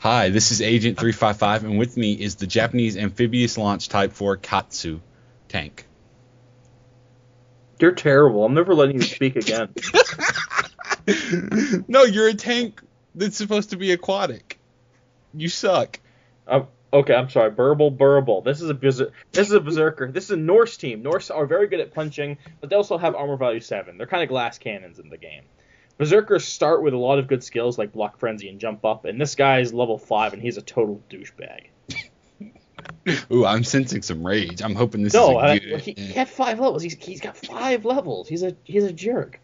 Hi, this is Agent 355, and with me is the Japanese amphibious launch Type 4 Katsu tank. You're terrible. I'm never letting you speak again. no, you're a tank that's supposed to be aquatic. You suck. Um, okay, I'm sorry. Burble, burble. This is a berser- this is a berserker. This is a Norse team. Norse are very good at punching, but they also have armor value seven. They're kind of glass cannons in the game. Berserkers start with a lot of good skills like block frenzy and jump up, and this guy is level five and he's a total douchebag. Ooh, I'm sensing some rage. I'm hoping this No, is a good. he, he eh. had five levels. He's he's got five levels. He's a he's a jerk.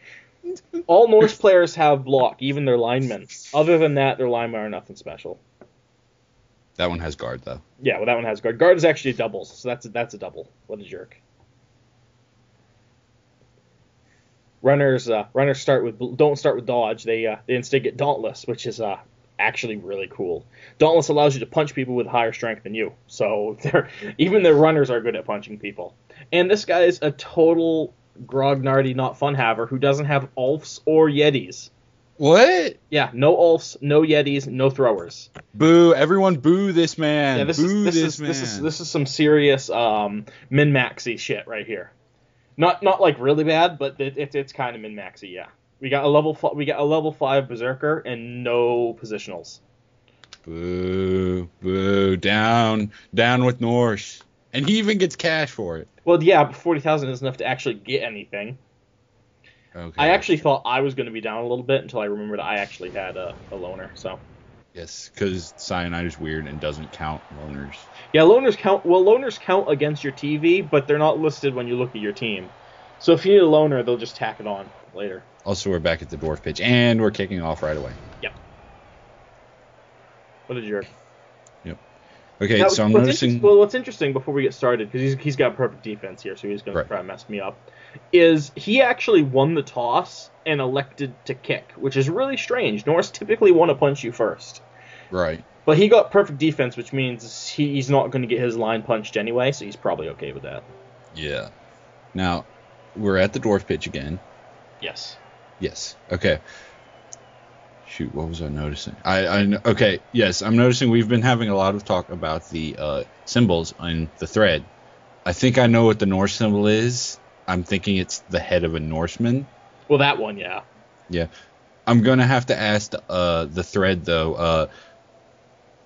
All Norse players have block, even their linemen. Other than that, their linemen are nothing special. That one has guard though. Yeah, well, that one has guard. Guard is actually doubles, so that's a, that's a double. What a jerk. Runners uh, runners start with don't start with dodge. They uh, they instead get dauntless, which is uh, actually really cool. Dauntless allows you to punch people with higher strength than you. So they're even their runners are good at punching people. And this guy is a total grognardy not fun haver who doesn't have ulfs or yetis. What? Yeah, no ulfs, no yetis, no throwers. Boo! Everyone, boo this man. Yeah, this boo is this, is man. this is this is some serious um, min maxy shit right here. Not not like really bad, but it, it, it's kind of min maxy. Yeah, we got a level fi- we got a level five berserker and no positionals. Boo! Boo! Down! Down with Norse. And he even gets cash for it. Well, yeah, but forty thousand is enough to actually get anything. Okay. I actually thought I was going to be down a little bit until I remembered I actually had a, a loner. So Yes, because cyanide is weird and doesn't count loners. yeah, loners count. Well, loners count against your TV, but they're not listed when you look at your team. So if you need a loner, they'll just tack it on later. Also, we're back at the dwarf pitch, and we're kicking off right away. Yep. What a jerk. Yep. Okay, Now, so I'm what's noticing. well, what's interesting before we get started, because he's, he's got perfect defense here, so he's going Right. to try and mess me up, is he actually won the toss and elected to kick, which is really strange. Norse typically want to punch you first. Right. But he got perfect defense, which means he, he's not going to get his line punched anyway, so he's probably okay with that. Yeah. Now, we're at the dwarf pitch again. Yes. Yes. Okay. Shoot, what was I noticing? I, I okay. Yes, I'm noticing we've been having a lot of talk about the uh, symbols on the thread. I think I know what the Norse symbol is. I'm thinking it's the head of a Norseman. Well, that one, yeah. Yeah. I'm gonna have to ask uh, the thread though. Uh,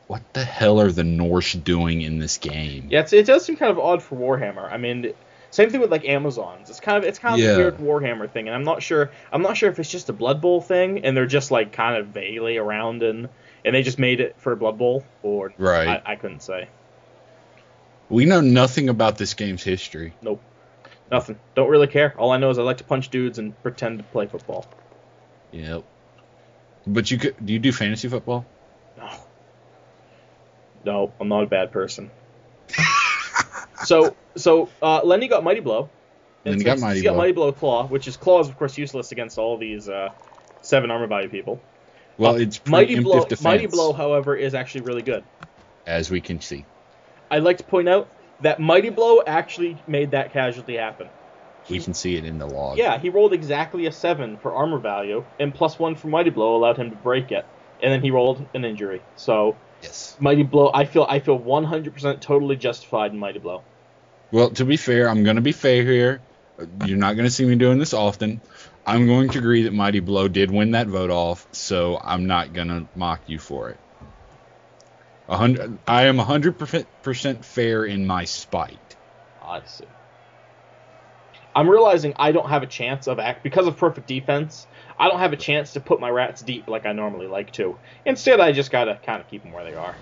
what the hell are the Norse doing in this game? Yeah, it's, it does seem kind of odd for Warhammer. I mean, same thing with like Amazons. It's kind of it's kind of Yeah. a weird Warhammer thing, and I'm not sure I'm not sure if it's just a Blood Bowl thing, and they're just like kind of vaguely around and and they just made it for Blood Bowl, or Right. I, I couldn't say. We know nothing about this game's history. Nope, nothing. Don't really care. All I know is I like to punch dudes and pretend to play football. Yep. But you could. Do you do fantasy football? No, I'm not a bad person. so so uh, Lenny got Mighty Blow. And Lenny so got Mighty he's got Blow. Mighty Blow Claw, which is Claw is of course useless against all these uh, seven armor value people. Well, Uh, it's Mighty Blow. defense, Mighty Blow, however, is actually really good. as we can see. I'd like to point out that Mighty Blow actually made that casualty happen. We can see it in the log. Yeah, he rolled exactly a seven for armor value, and plus one for Mighty Blow allowed him to break it, and then he rolled an injury. So Yes. Mighty Blow, I feel I feel 100% totally justified in Mighty Blow. Well, to be fair, I'm gonna be fair here. You're not gonna see me doing this often. I'm going to agree that Mighty Blow did win that vote off, so I'm not gonna mock you for it. Hundred. I am 100 percent fair in my spite. I see. I'm realizing I don't have a chance of act because of perfect defense. I don't have a chance to put my rats deep like I normally like to. Instead, I just gotta kind of keep them where they are.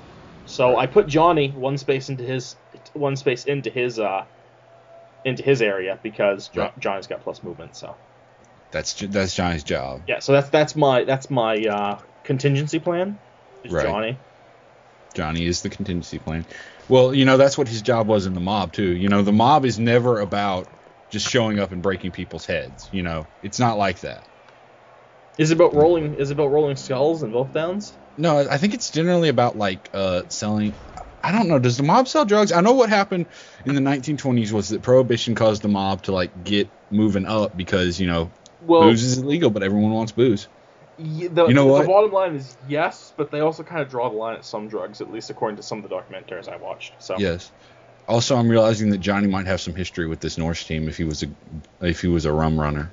So I put Johnny one space into his one space into his uh into his area because jo- Right. Johnny's got plus movement. So That's that's Johnny's job. yeah, so that's that's my that's my uh, contingency plan. Right. Johnny? Johnny is the contingency plan. Well, you know that's what his job was in the mob too. You know the mob is never about just showing up and breaking people's heads. You know it's not like that. Is it about rolling? Is it about rolling skulls and both downs? No, I think it's generally about like uh, selling. I don't know. Does the mob sell drugs? I know what happened in the 1920s was that prohibition caused the mob to like get moving up because you know Well, booze is illegal, but everyone wants booze. Yeah, the, You know the what? bottom line is yes, but they also kind of draw the line at some drugs, at least according to some of the documentaries I watched. So Yes. Also, I'm realizing that Johnny might have some history with this Norse team if he was a if he was a rum runner.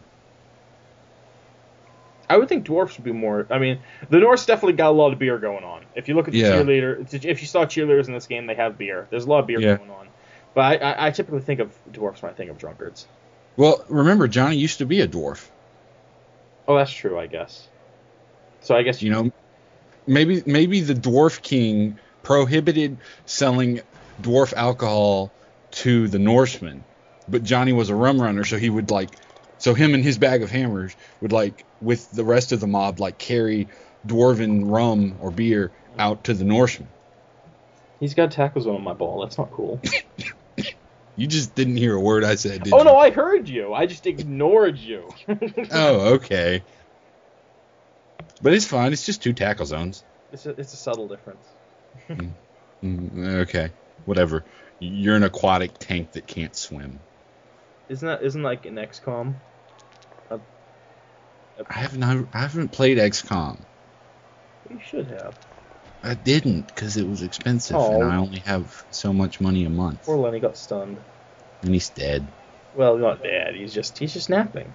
I would think dwarfs would be more. I mean, the Norse definitely got a lot of beer going on. If you look at the Yeah. cheerleader, if you saw cheerleaders in this game, they have beer. There's a lot of beer Yeah. going on. But I, I, I typically think of dwarfs when I think of drunkards. Well, remember Johnny used to be a dwarf. Oh, that's true, I guess. So I guess You know, maybe maybe the dwarf king prohibited selling dwarf alcohol to the Norsemen, but Johnny was a rum runner, so he would like, so him and his bag of hammers would like with the rest of the mob like carry dwarven rum or beer out to the Norsemen. he's got tackle zone on my ball. That's not cool. You just didn't hear a word I said, did oh you? no, I heard you. I just ignored you. Oh, okay. But it's fine. It's just two tackle zones. it's, a, it's a subtle difference. Mm, Okay, whatever. You're an aquatic tank that can't swim. Isn't that isn't like an XCOM? I haven't. I haven't played XCOM. You should have. I didn't because it was expensive, Oh. and I only have so much money a month. Poor Lenny got stunned. And he's dead. Well, not dead. He's just he's just napping,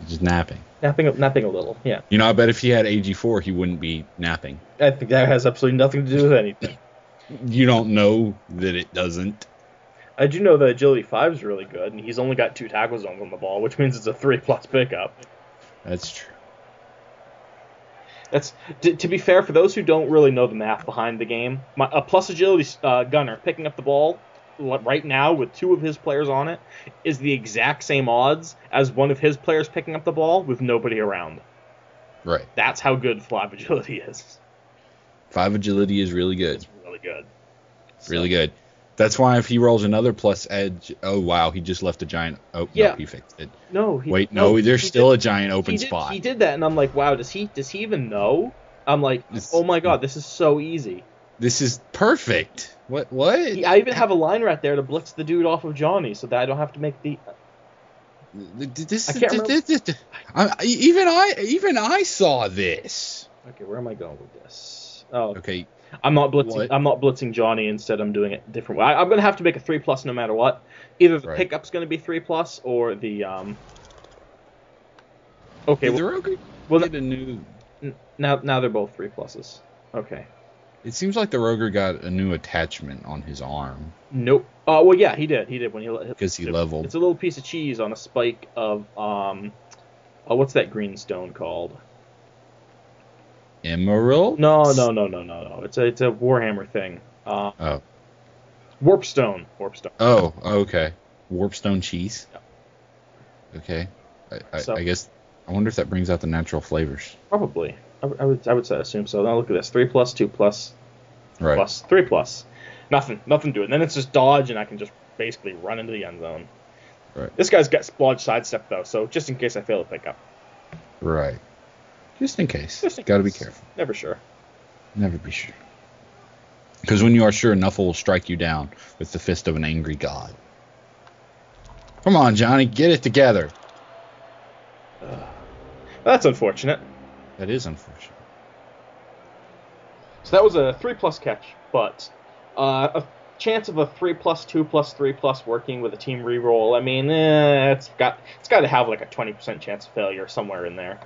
He's just napping. napping, napping a little. Yeah. You know, I bet if he had AG4, he wouldn't be napping. I think that has absolutely nothing to do with anything. You don't know that it doesn't. I do know that agility five is really good, and he's only got two tackle zones on the ball, which means it's a three plus pickup. That's true. That's to, to be fair for those who don't really know the math behind the game. My, a plus agility uh, gunner picking up the ball right now with two of his players on it is the exact same odds as one of his players picking up the ball with nobody around. Right. That's how good five agility is. Five agility is really good. It's really good. Really good. That's why if he rolls another plus edge, oh wow, he just left a giant. Oh Yeah. no, he fixed it. No, he, Wait, no, there's still did- a giant open he did, spot. He did that, and I'm like, wow, does he does he even know? I'm like, oh my god, this is so easy. This is perfect. What? What? I even have a line right there to blitz the dude off of Johnny, so that I don't have to make the. This, I can't this- this- this- I, even I, even I saw this. Okay, where am I going with this? Oh, Okay, I'm not blitzing. What? I'm not blitzing Johnny. Instead, I'm doing it a different way. I, I'm gonna have to make a three plus no matter what. Either the Right. pickup's gonna be three plus or the um. Okay, did well, well get a new? now now they're both three pluses. Okay. It seems like the Roger got a new attachment on his arm Nope. Oh well, yeah, he did. He did when he because he leveled. It's a little piece of cheese on a spike of um. Oh, what's that green stone called? Emerald? No, no, no, no, no, no. It's a it's a Warhammer thing. Uh, Oh, Warpstone. Warpstone. oh, okay. Warpstone cheese. Yeah. Okay, I, I, So- I guess. I wonder if that brings out the natural flavors. Probably. I, would- I would I would say assume so. Now look at this: three plus, two plus, Right. plus, three plus. Nothing. Nothing to it. And then it's just dodge, and I can just basically run into the end zone. Right. This guy's got blodge sidestep though, so just in case I fail to pick up. Right. Just in case. Just in Got to be careful. Never sure. Never be sure. Because when you are sure, Nuffle will strike you down with the fist of an angry god. Come on, Johnny, get it together. That's unfortunate. That is unfortunate. So that was a three plus catch, but uh, a chance of a three plus two plus three plus working with a team reroll. I mean, eh, it's got it's got to have like a twenty percent chance of failure somewhere in there.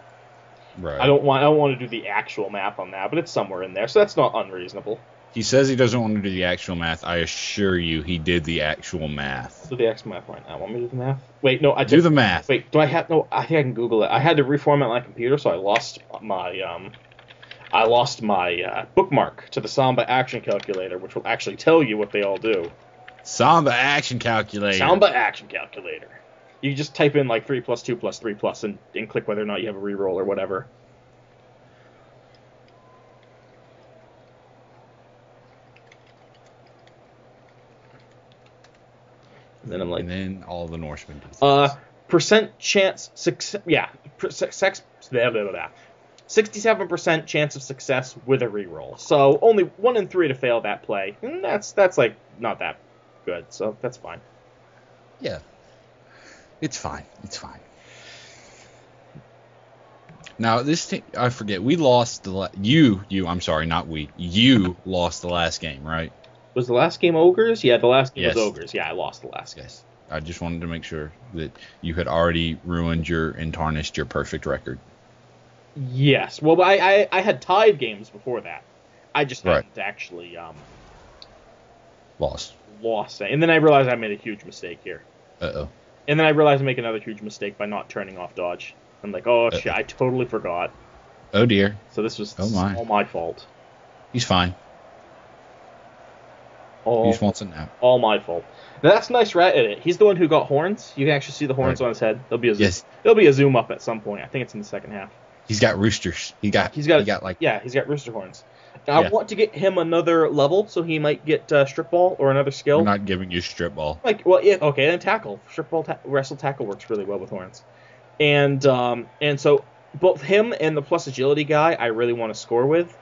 Right. I don't want I don't want to do the actual math on that, but it's somewhere in there, so that's not unreasonable. He says he doesn't want to do the actual math. I assure you, he did the actual math. Do the X math right now. Want me to do the math? Wait, no, I Do just, the math. Wait, do I have no? I think I can Google it. I had to reformat my computer, so I lost my um, I lost my uh, bookmark to the Samba action calculator, which will actually tell you what they all do. Samba action calculator. Samba action calculator. You just type in like three plus two plus three plus and, and click whether or not you have a reroll or whatever. And then I'm like, And then all the Norsemen uh, percent chance success. Yeah, per, sex. Blah, blah, blah. 67% chance of success with a reroll. So only one in three to fail that play. And that's that's like not that good. So that's fine. yeah. It's fine. It's fine. Now this team, I forget. We lost the la- you you. I'm sorry, not we. You lost the last game, right? Was the last game ogres? Yeah, the last game Yes. was ogres. Yeah, I lost the last game. Yes. I just wanted to make sure that you had already ruined your and tarnished your perfect record. Yes. Well, I, I I had tied games before that. I just Right. hadn't actually um Lost. lost. And then I realized I made a huge mistake here. Uh oh. And then I realized I make another huge mistake by not turning off dodge. I'm like, oh shit, I totally forgot. Oh dear. So this was Oh, my. all my fault. He's fine. He just wants a nap. all my fault. Now, that's nice rat edit. He's the one who got horns. You can actually see the horns Right. on his head. There'll be a zoom. Yes. There'll be a zoom up at some point. I think it's in the second half. He's got roosters. He got. He's got He got like. yeah, he's got rooster horns. I Yeah. want to get him another level, so he might get uh, strip ball or another skill. We're not giving you strip ball. Like, well, yeah, okay, then tackle, strip ball, ta- wrestle, tackle works really well with horns, and um, and so both him and the plus agility guy, I really want to score with,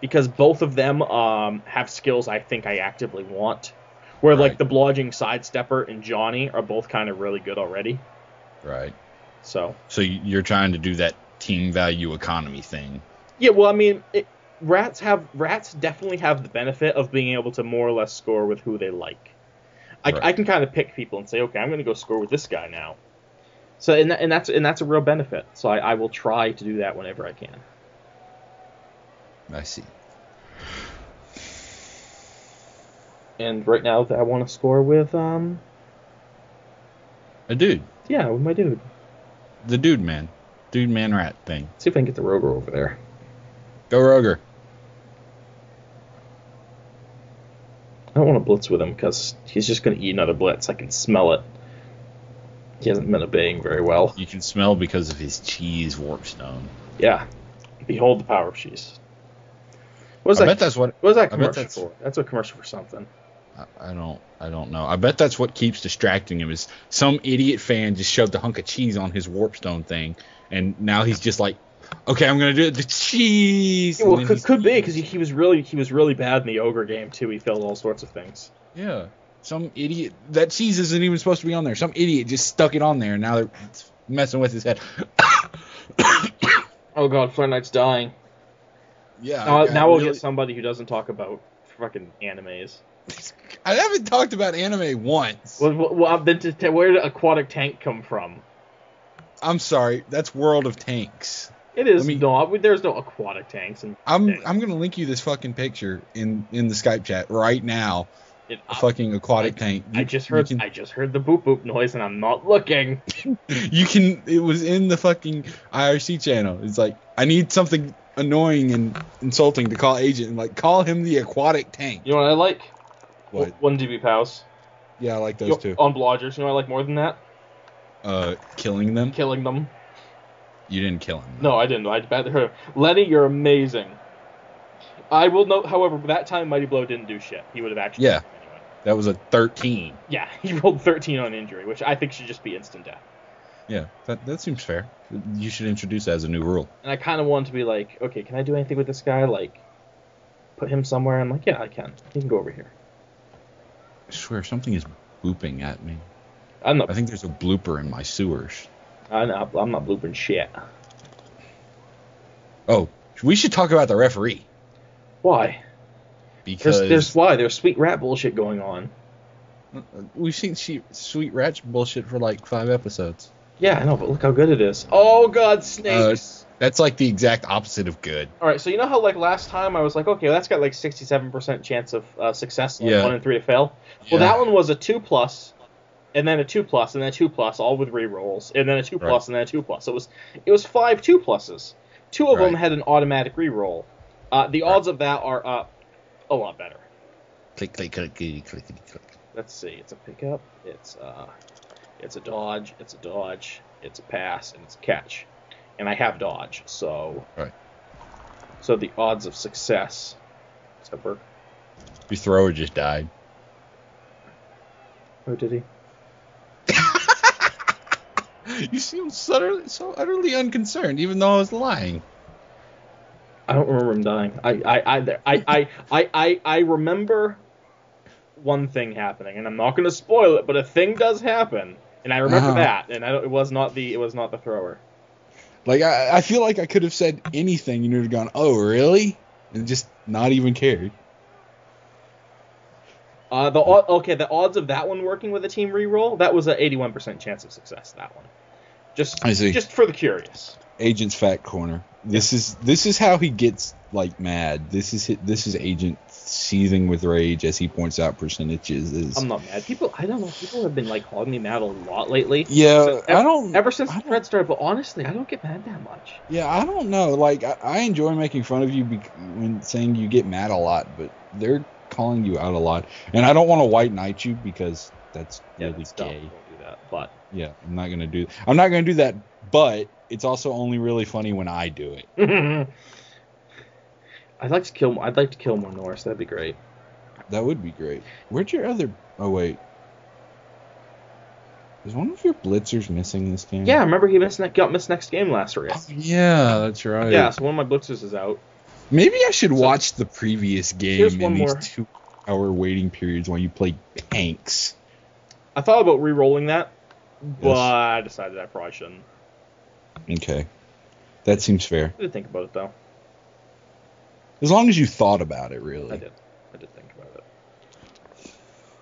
because both of them um have skills I think I actively want. Where like Right. the blodging sidestepper and Johnny are both kind of really good already. Right. So So you- you're trying to do that team value economy thing. yeah, well, I mean, it, rats have rats definitely have the benefit of being able to more or less score with who they like. I, Right. I can kind of pick people and say, okay, I'm going to go score with this guy now. So and, and that's and that's a real benefit. So I, I will try to do that whenever I can. I see. And right now, I want to score with um A dude. yeah with my dude. The dude man. Dude man rat thing. see if I can get the roger over there. Go Roger. I don't want to blitz with him because he's just going to eat another blitz. I can smell it. He hasn't been obeying very well. You can smell because of his cheese warpstone. Yeah. Behold the power of cheese. What was I that? bet that's what What was that commercial that's- for? That's a commercial for something. I- I don't I don't know. I bet that's what keeps distracting him is some idiot fan just shoved a hunk of cheese on his warpstone thing and now he's just like okay, I'm going to do it the cheese. Yeah, well, could, could be because he, he was really he was really bad in the ogre game too. He failed all sorts of things. Yeah. Some idiot that cheese isn't even supposed to be on there. Some idiot just stuck it on there and now they're messing with his head. Oh god, Flare Knight's dying. yeah. Now, I- I now we'll really- get somebody who doesn't talk about fucking animes. I haven't talked about anime once. Well, well, well then to, to- where did Aquatic Tank come from? I'm sorry. That's World of Tanks. It is me- not. There's no aquatic tanks. And I'm Tanks. I'm gonna link you this fucking picture in in the Skype chat right now. It, A fucking aquatic I- tank. I just heard can- I just heard the boop boop noise and I'm not looking. you can it was in the fucking IRC channel. It's like I need something annoying and insulting to call agent and like call him the aquatic tank. You know what I like? What? One DB pals. Yeah, I like those Yo- two. On blodgers, you know what I like more than that? Uh, killing them. Killing them. You didn't kill him. No, I didn't. I bad her. Lenny, you're amazing. I will note, however, that time Mighty Blow didn't do shit. He would have actually. Yeah. Anyway. That was a 13. Yeah, he rolled 13 on injury, which I think should just be instant death. Yeah, that that seems fair. You should introduce that as a new rule. And I kind of wanted to be like, okay, can I do anything with this guy? Like, put him somewhere. I'm like, yeah, I can. He can go over here. I swear something is booping at me. I'm not. I think there's a blooper in my sewers. I'm not, I'm not blooping shit. Oh, we should talk about the referee Why? because There's, there's why. There's sweet rat bullshit going on. we've seen she, sweet rat bullshit for like five episodes. Yeah, I know, but look how good it is. Oh god, snakes. That's like the exact opposite of good. All right, so you know how like last time I was like, okay, well, that's got like 67% chance of uh, success, and Yeah. one in three to fail. Well, Yeah. that one was a two plus, and then a two plus, and then a two plus, all with rerolls, and then a two Right. plus, and then a two plus. So it was it was five two pluses. Two of them had an automatic reroll. Uh, the odds of that are uh, a lot better. Click, click, click, click, click, click, click. Let's see. It's a pickup. It's uh, it's a dodge. It's a dodge. It's a pass, and it's a catch. And I have dodge, so Right. so the odds of success. Does that work? Your thrower just died. Oh, did he? You seem so utterly, so utterly unconcerned, even though I was lying. I don't remember him dying. I I I I I I, I, remember one thing happening, and I'm not going to spoil it, but a thing does happen, and I remember Uh-huh. that, and I don't, it was not the it was not the thrower. Like I, I feel like I could have said anything, and you'd have gone, "Oh, really?" and just not even cared. Uh, the okay, the odds of that one working with a team reroll that was an 81% chance of success. That one, just I see. just for the curious. Agent's fat corner. This is this is how he gets like mad. This is this is Agent seething with rage as he points out percentages. Is I'm not mad. People, I don't know. People have been like calling me mad a lot lately. yeah, So, I don't Ever since I the don't- thread started, but honestly, I don't get mad that much. Yeah, I don't know. Like I, I enjoy making fun of you bec- when saying you get mad a lot, but they're calling you out a lot, and I don't want to white knight you because that's Yeah, really that's dumb. Don't do that. But Yeah, I'm not gonna do. I'm not gonna do that. But it's also only really funny when I do it. I'd like to kill. I'd like to kill more Norse. That'd be great. That would be great. Where'd your other? Oh wait, is one of your blitzers missing this game? Yeah, remember he missed ne- got missed next game last Oh, yeah, that's right. Yeah, so one of my blitzers is out. Maybe I should So- watch the previous game in these two-hour waiting periods while you play tanks. I thought about re-rolling that, but Yes. I decided I probably shouldn't. Okay, that seems fair. I did think about it though. As long as you thought about it, really. I did. I did think about it.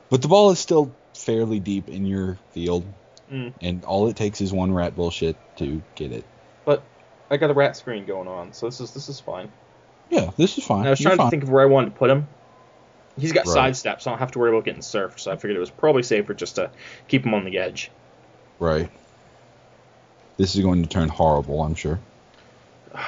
But the ball is still fairly deep in your field, Mm. and all it takes is one rat bullshit to get it. But I got a rat screen going on, so this is this is fine. Yeah, this is fine. And I was You're trying to fine. think of where I wanted to put him. He's got Right. sidestep, so I don't have to worry about getting surfed. So I figured it was probably safer just to keep him on the edge. Right. This is going to turn horrible, I'm sure.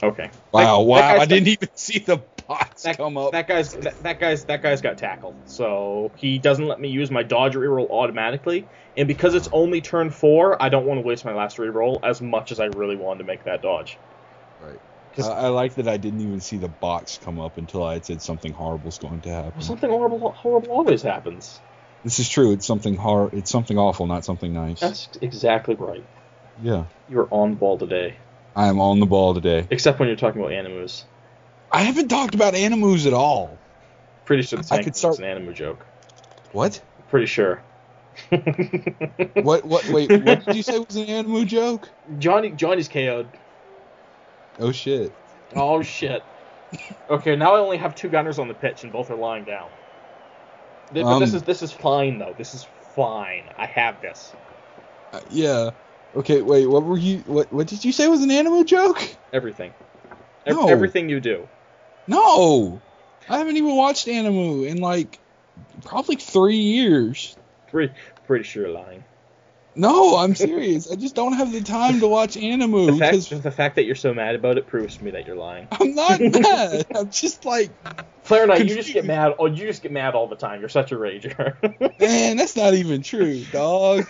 Okay. Wow, That- wow! that I didn't even see the box That, come up. that guy's that, that guy's that guy's got tackled, so he doesn't let me use my dodge reroll automatically. And because it's only turn four, I don't want to waste my last reroll as much as I really wanted to make that dodge. Right. I, I like that I didn't even see the box come up until I had said something horrible is going to happen. Well, something horrible horrible always happens. This is true. It's something hard. It's something awful, not something nice. That's exactly right. yeah. You are on the ball today, I am on the ball today. except when you're talking about animus. I haven't talked about Animus at all. Pretty sure the I could is start- an animu joke. What? Pretty sure. What? What? Wait. What did you say was an Animu joke? Johnny Johnny's KO'd. Oh shit. Oh shit. Okay, now I only have two gunners on the pitch and both are lying down. Th- But this Um, is this is fine though. This is fine. I have this. Uh, yeah. Okay. Wait. What were you? What? What did you say was an Animu joke? Everything. Ev- No. Everything you do. No. I haven't even watched Animu in like probably three years. Pretty pretty sure you're lying. No, I'm serious. I just don't have the time to watch anime. The because fact the fact that you're so mad about it proves to me that you're lying. I'm not mad. I'm just like, Claire and I, you just get mad. Oh, you just get mad all the time. You're such a rager. man, that's not even true, dog.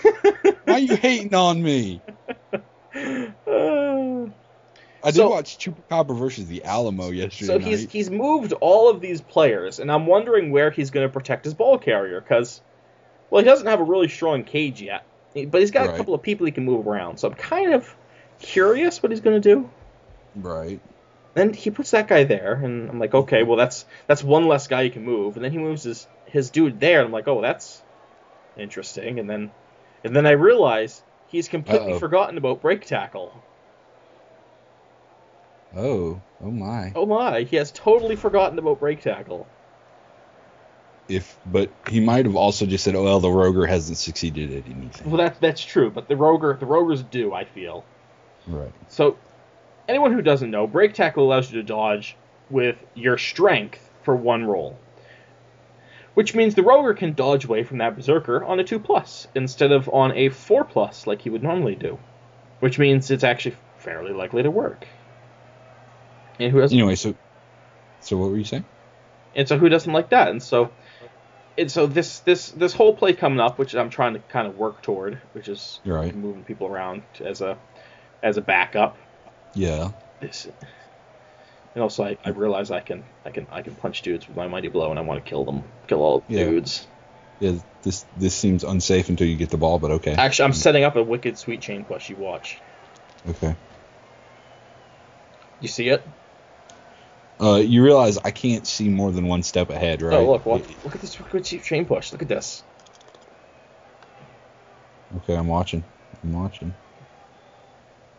Why are you hating on me? Uh, I did So- watch Chupacabra versus the Alamo yesterday so night. he's he's moved all of these players, and I'm wondering where he's going to protect his ball carrier because, well, he doesn't have a really strong cage yet, but he's got a couple of people he can move around. So I'm kind of curious what he's going to do. right. Then he puts that guy there, and I'm like, okay, well that's that's one less guy you can move. And then he moves his his dude there, and I'm like, oh, that's interesting. And then and then I realize he's completely Uh-oh. forgotten about break tackle. Oh, oh my. Oh my, he has totally forgotten about break tackle. If, but he might have also just said, "Oh well, the Roger hasn't succeeded at anything." Well, that's that's true, but the Roger the Rogers do, I feel. Right. So, anyone who doesn't know, break tackle allows you to dodge with your strength for one roll, which means the Roger can dodge away from that Berserker on a two plus instead of on a four plus like he would normally do, which means it's actually fairly likely to work. And who doesn't? Anyway, so, so what were you saying? And so who doesn't like that? And so, and so this this this whole play coming up, which I'm trying to kind of work toward, which is right. moving people around as a as a backup. Yeah. This, and also I, I realize I can I can I can punch dudes with my mighty blow, and I want to kill them, kill all Yeah. dudes. Yeah. This this seems unsafe until you get the ball, but okay. Actually, I'm setting up a wicked sweet chain push. You watch. Okay. You see it? Uh, you realize I can't see more than one step ahead, right? Oh look, what, look at this wicked chain push. Look at this. Okay, I'm watching. I'm watching.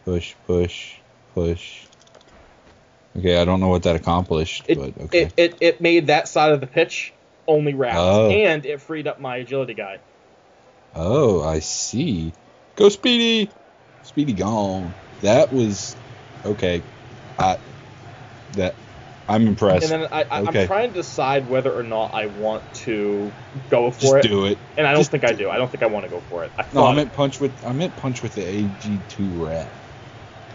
Push, push, push. Okay, I don't know what that accomplished, It, but okay. it, it it made that side of the pitch only routes, Oh. and it freed up my agility guy. oh, I see. Go Speedy! Speedy gone. That was okay. I that I'm impressed. And then I, I, Okay. I'm trying to decide whether or not I want to go for Just it, do it. and I don't just think I do do. I don't think I want to go for it. I No, I meant punch with I meant punch with the AG2 rat.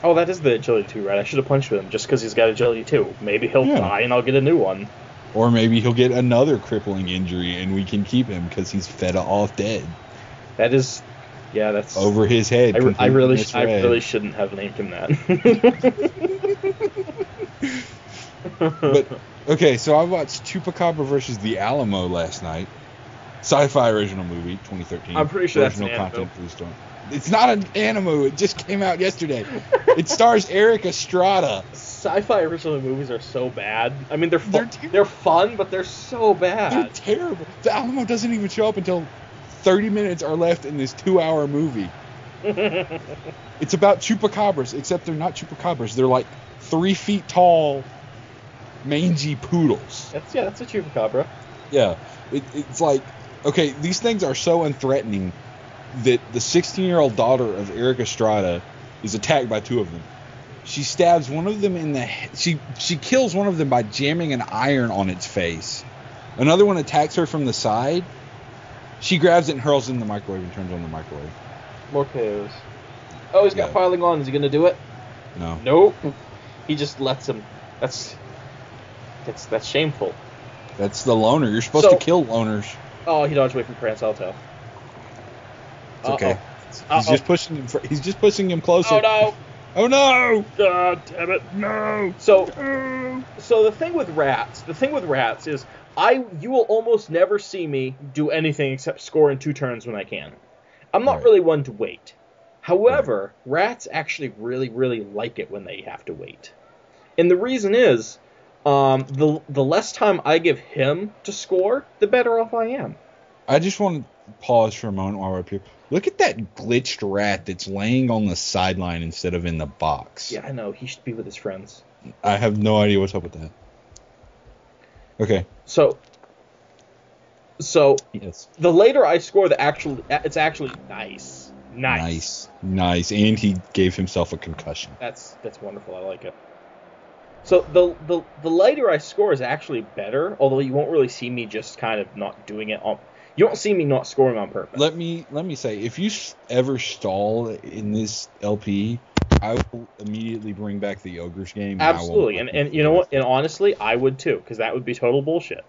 oh, that is the agility two, right? I should have punched with him just because he's got agility two. Maybe he'll Yeah. die and I'll get a new one. Or maybe he'll get another crippling injury and we can keep him because he's fed off dead That is, yeah, that's over his head. I, I really, misread. I really shouldn't have named him that. But okay, so I watched Chupacabra versus the Alamo last night. Sci-fi original movie, 2013. I'm pretty sure that's an content for the story. It's not an anime. It just came out yesterday. it stars Erik Estrada. Sci-fi original movies are so bad. I mean, they're fu- They're they're, fun, but they're so bad. They're terrible. The Alamo doesn't even show up until 30 minutes are left in this two-hour movie. It's about chupacabras, except they're not chupacabras. They're like three feet tall, mangy poodles. that's yeah, that's a chupacabra. Yeah, it, it's like okay, these things are so unthreatening that the 16-year-old daughter of Erik Estrada is attacked by two of them. She stabs one of them in the she she kills one of them by jamming an iron on its face. Another one attacks her from the side. She grabs it and hurls it in the microwave and turns on the microwave. More KOs. Oh, he's got Yeah. piling on. Is he gonna do it? No. Nope. He just lets him. That's that's that's shameful. That's the loner. You're supposed So- to kill loners. Oh, he dodged away from Prince Alto. It's okay. Uh-oh. He's just pushing him. fr- He's just pushing him closer. Oh no! Oh no! God damn it! No! So No! So the thing with rats, the thing with rats is I you will almost never see me do anything except score in two turns when I can. I'm not Right. really one to wait. However, rats actually really really like it when they have to wait. And the reason is um, the the less time I give him to score, the better off I am. I just want to pause for a moment while we're up here. Look at that glitched rat that's laying on the sideline instead of in the box. Yeah, I know. He should be with his friends. I have no idea what's up with that. Okay. So so Yes. the later I score, the actual it's actually nice. Nice. Nice. Nice. And he gave himself a concussion. That's that's wonderful. I like it. So the the the later I score is actually better, although you won't really see me just kind of not doing it on. You won't see me not scoring on purpose. Let me let me say, if you ever stall in this LP, I will immediately bring back the ogres game. Absolutely, and look and you know what? And honestly, I would too, because that would be total bullshit.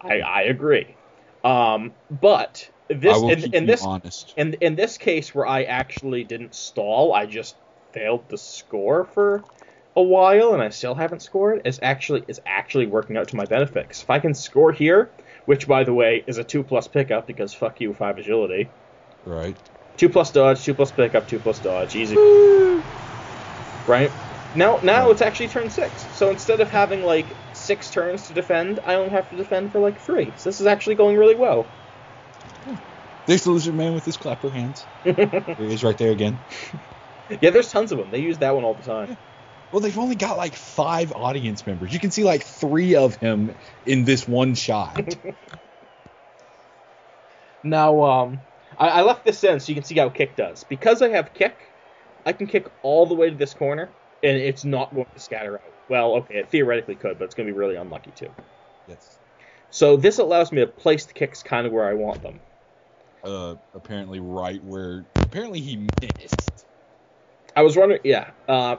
I I agree. Um, but this I will in, in this honest. in in this case where I actually didn't stall, I just failed to score for a while, and I still haven't scored. Is actually is actually working out to my benefit. 'Cause if I can score here, which by the way is a two plus pickup because fuck you five agility, Right. two plus dodge, two plus pickup, two plus dodge, easy. Right now now it's actually turn six. So instead of having like six turns to defend, I only have to defend for like three. So this is actually going really well. There's the lizard man with his clapper hands. There he is right there again. Yeah, there's tons of them. They use that one all the time. Well, they've only got like five audience members. You can see like three of him in this one shot. Now, um, I, I left this in so you can see how kick does. Because I have kick, I can kick all the way to this corner, and it's not going to scatter out. Well, okay, it theoretically could, but it's going to be really unlucky too. yes. So this allows me to place the kicks kind of where I want them. Uh, apparently right where. Apparently he missed. I was wondering, yeah. Uh,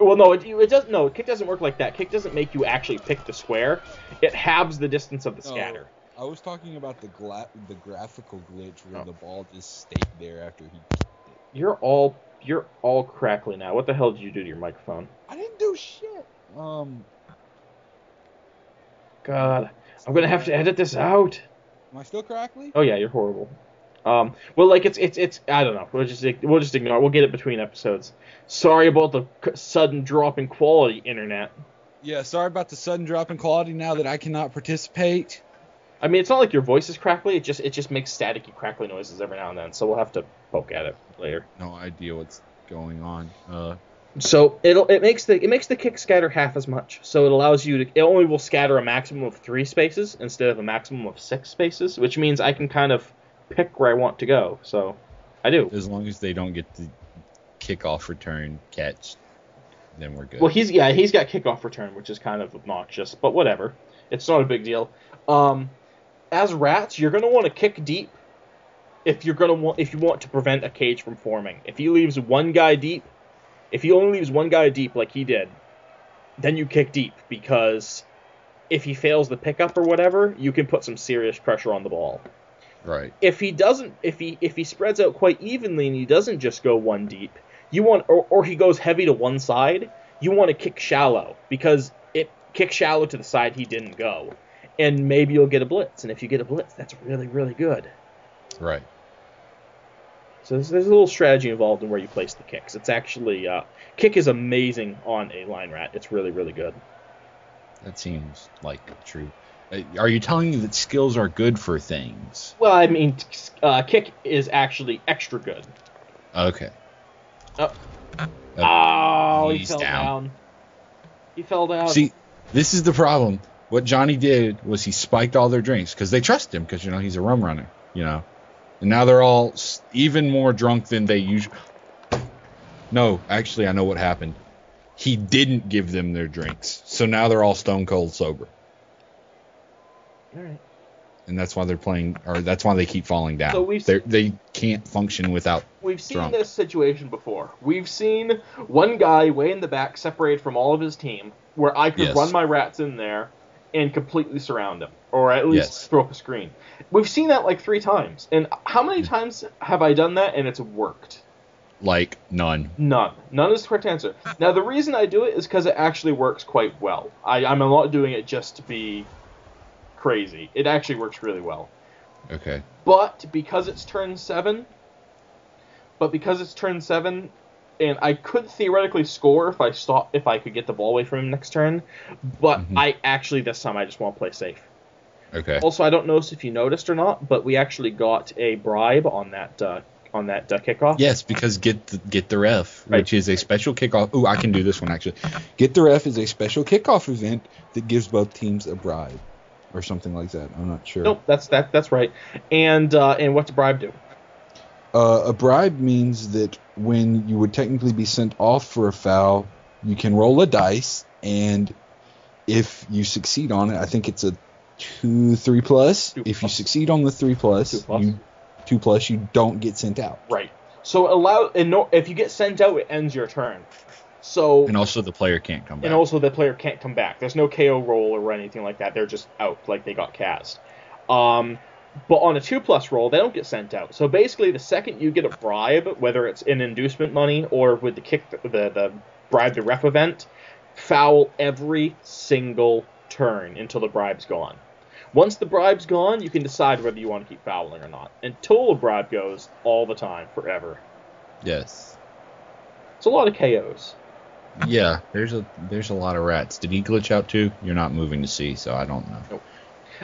well, no, it, it doesn't. No, kick doesn't work like that. Kick doesn't make you actually pick the square. It halves the distance of the scatter. I was talking about the gla- the graphical glitch where Oh. the ball just stayed there after he. kicked it. You're all you're all crackly now. What the hell did you do to your microphone? I didn't do shit. Um, God, I'm gonna have to edit this out. am I still crackly? Oh yeah, you're horrible. Um, well, like it's it's it's I don't know. We'll just we'll just ignore. it. We'll get it between episodes. Sorry about the sudden drop in quality, internet. Yeah. Sorry about the sudden drop in quality. Now that I cannot participate. I mean, it's not like your voice is crackly. It just it just makes staticky, crackly noises every now and then. So we'll have to poke at it later. No idea what's going on. Uh, So it'll it makes the it makes the kick scatter half as much. So it allows you to it only will scatter a maximum of three spaces instead of a maximum of six spaces, which means I can kind of pick where I want to go. So I do. as long as they don't get the kickoff return catch, then we're good. Well, he's yeah he's got kickoff return, which is kind of obnoxious, but whatever. It's not a big deal. Um, as rats, you're gonna want to kick deep if you're gonna want if you want to prevent a cage from forming. If he leaves one guy deep, if he only leaves one guy deep like he did, then you kick deep because if he fails the pickup or whatever, you can put some serious pressure on the ball. Right. If he doesn't, if he if he spreads out quite evenly and he doesn't just go one deep, you want or, or he goes heavy to one side, you want to kick shallow because it kick shallow to the side he didn't go, and maybe you'll get a blitz. And if you get a blitz, that's really really good. Right. So there's, there's a little strategy involved in where you place the kicks. It's actually uh, kick is amazing on a line rat. It's really really good. That seems like true. Uh, Are you telling me that skills are good for things? Well, I mean, uh, kick is actually extra good. Okay. Oh. Uh, Oh, he fell down. down. He fell down. See, this is the problem. What Johnny did was he spiked all their drinks because they trust him because you know he's a rum runner, you know, and now they're all even more drunk than they usually. No, actually, I know what happened. He didn't give them their drinks, so now they're all stone cold sober, All right. and that's why they're playing, or that's why they keep falling down. So we've- They're, they can't function without. We've seen Drunk. this situation before. We've seen one guy way in the back separated from all of his team, where I could Yes. run my rats in there and completely surround him, or at least Yes. throw up a screen. We've seen that like three times. And how many times have I done that and it's worked? Like none. None. None is the correct answer. Now, the reason I do it is because it actually works quite well. I, I'm not doing it just to be crazy. It actually works really well. Okay. But because it's turn seven, but because it's turn seven, and I could theoretically score if I stop if I could get the ball away from him next turn, but Mhm. I actually this time I just want to play safe. Okay. Also, I don't know if you noticed or not, but we actually got a bribe on that uh, on that uh, kickoff. Yes, because get the, get the ref, Right. which is a special kickoff. Ooh, I can do this one actually. Get the ref is a special kickoff event that gives both teams a bribe, or something like that. I'm not sure. Nope, that's that that's right. And uh, and what's a bribe do? Uh, a bribe means that when you would technically be sent off for a foul, you can roll a dice, and if you succeed on it, I think it's a two, three plus. Two if you succeed on the three plus, Two plus. you two plus, you don't get sent out. Right. So allow and no, if you get sent out, it ends your turn. So And also, the player can't come back. And also, the player can't come back. There's no KO roll or anything like that. They're just out, like they got cast. Um, but on a two plus roll, they don't get sent out. So basically, the second you get a bribe, whether it's in inducement money or with the kick, the the bribe the ref event, foul every single turn until the bribe's gone. Once the bribe's gone, you can decide whether you want to keep fouling or not. Until the bribe goes, all the time, forever. yes. It's a lot of KOs. Yeah, there's a there's a lot of rats. Did he glitch out too? You're not moving to see, so I don't know.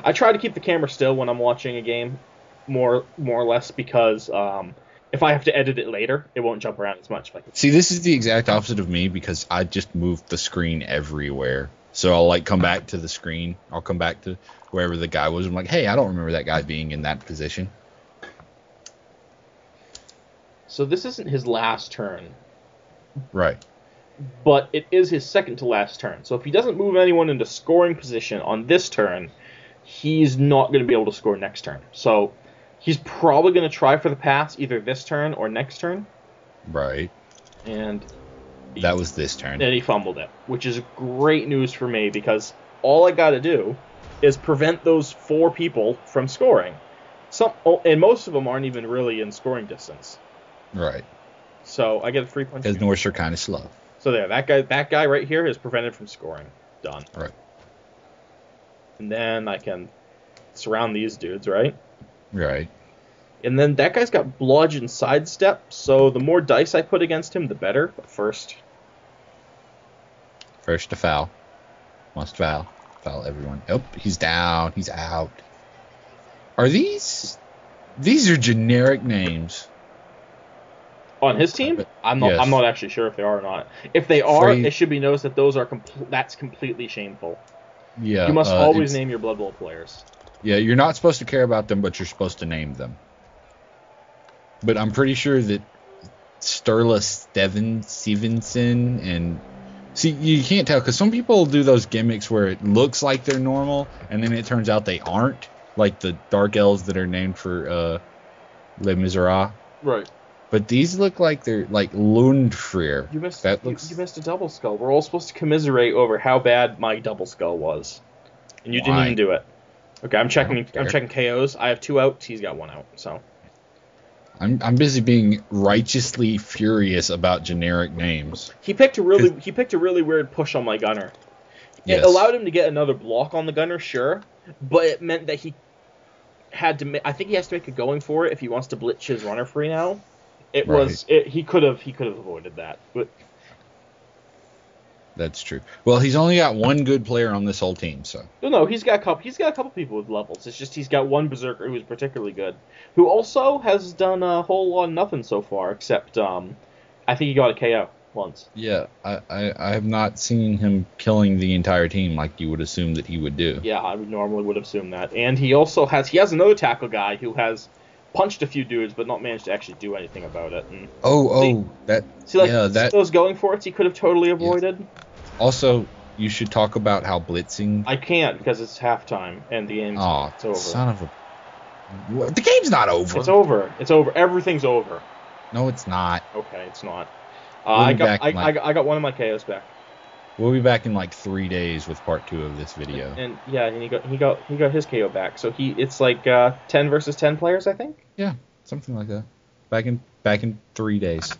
I try to keep the camera still when I'm watching a game, more more or less because um, if I have to edit it later, it won't jump around as much. Can. See, this is the exact opposite of me because I just moved the screen everywhere. So I'll like come back to the screen. I'll come back to wherever the guy was. I'm like, hey, I don't remember that guy being in that position. So this isn't his last turn, Right. But it is his second to last turn. So if he doesn't move anyone into scoring position on this turn, he's not going to be able to score next turn. So he's probably going to try for the pass either this turn or next turn, Right. and That was this turn. and he fumbled it, which is great news for me because all I got to do is prevent those four people from scoring. Some oh, and most of them aren't even really in scoring distance. Right. So I get a three punch. Because Norse are kind of slow. So there, that guy, that guy right here is prevented from scoring. Done. Right. And then I can surround these dudes, right? Right. And then that guy's got bludgeon sidestep, so the more dice I put against him, the better. But first, First to foul. Must foul. Foul everyone. Oh, he's down. He's out. Are these? These are generic names. On his team, I'm not. yes. I'm not actually sure if they are or not. If they are, Free- it should be noticed that those are compl- that's completely shameful. Yeah. you must uh, always it's- name your Blood Bowl players. Yeah, you're not supposed to care about them, but you're supposed to name them. But I'm pretty sure that Sturla Steven Stevenson and see you can't tell because some people do those gimmicks where it looks like they're normal and then it turns out they aren't, like the dark elves that are named for uh, Les Miserables. Right. But these look like they're like Lundfrir. You missed. That you- looks- you, missed a double skull. We're all supposed to commiserate over how bad my double skull was, and you didn't even do it. Okay, I'm checking. I'm checking KOs. I have two outs. He's got one out. So I'm I'm busy being righteously furious about generic names. he picked a really he picked a really weird push on my gunner. It Yes. allowed him to get another block on the gunner, sure, but it meant that he had to. Ma- I think he has to make a going for it if he wants to blitz his runner free now. It was. It, he could have. He could have avoided that, but That's true. Well, he's only got one good player on this whole team, so No, no, he's got a couple. He's got a couple people with levels. It's just he's got one berserker who's particularly good, who also has done a whole lot of nothing so far, except um, I think he got a KO once. yeah, I, I I have not seen him killing the entire team like you would assume that he would do. Yeah, I would normally would assume that. And he also has he has another tackle guy who has punched a few dudes, but not managed to actually do anything about it. And Oh oh See- that see, like yeah that those going for it, he could have totally avoided. also you should talk about how blitzing. I can't because it's halftime and the game's Oh, it's over. son of a. The game's not over. It's over. It's over. Everything's over. No, it's not. Okay, it's not. Uh, I got I, like- I got I got one of my KOs back. We'll be back in like three days with part two of this video. And yeah, and he got he got he got his KO back. So he it's like uh, ten versus ten players, I think. Yeah, something like that. Back in back in three days.